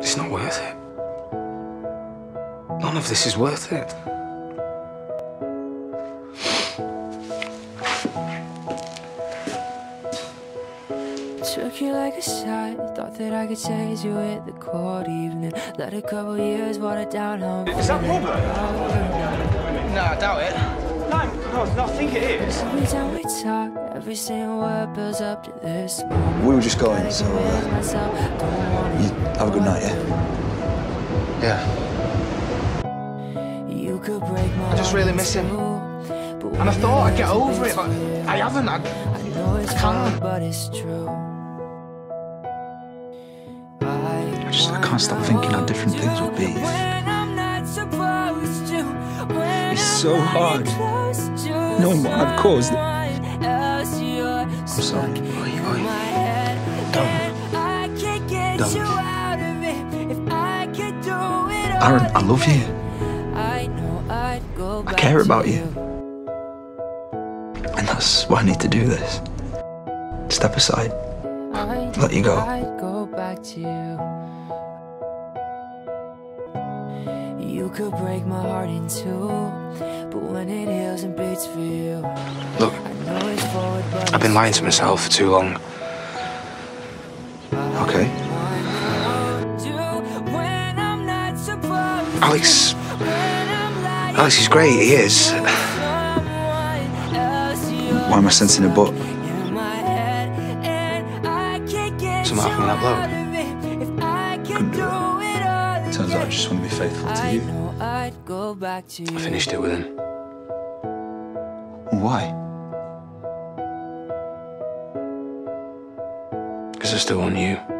It's not worth it. None of this is worth it. Took you like a shot, thought that I could change you with the cold evening. Let a couple years water down how Is that Robert? No, I doubt it. No, no, no, I think it is. Every time we talk, every single word builds up to this. We were just going, so uh, myself, don't wanna you have a good night, yeah? Yeah. You could break my I just really miss him. And I thought I'd get over it, but I haven't. I, I know it's I can't. hard, but it's true. I just I can't stop thinking how different things would be. if- It's so hard, No, caused. it. I'm sorry. Oi, oi. Don't. Don't. Aaron, I love you. I care about you. And that's why I need to do this. Step aside. Let you go. You. Could break my heart in two, but when it heals and beats for you, Look, I know it's forward, but I've been lying to myself for too long. Okay. Alex. Alex, he's great, he is. Why am I sensing a but? Something happened with that bloke. Couldn't do it. I just want to be faithful to you. I I finished it with him. Why? Because I still want you.